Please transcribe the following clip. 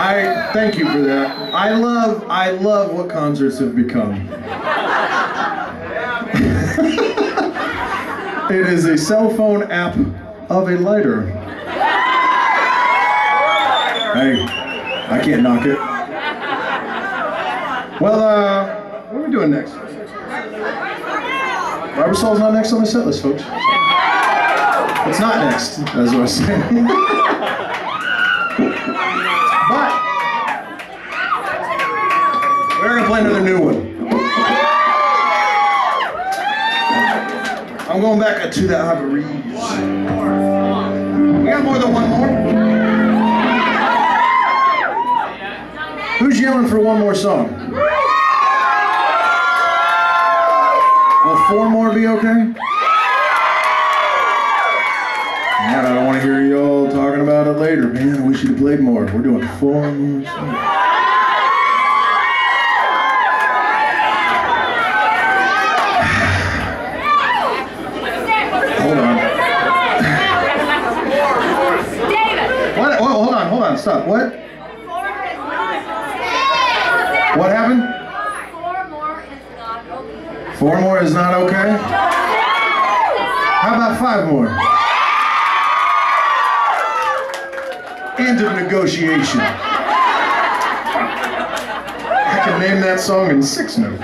I thank you for that. I love I love what concerts have become. it is a cell phone app of a lighter. Hey, I can't knock it. Well, uh, what are we doing next? Saul's not next on the set list, folks. It's not next, as I was saying. Going back to the Ivories. We got more than one more. Who's yelling for one more song? Will four more be okay? Man, I don't want to hear y'all talking about it later. Man, I wish you'd played more. We're doing four more songs. Hold on. What? Oh, on, stop. What? What happened? Four more is not okay? How about five more? End of negotiation. I can name that song in six notes.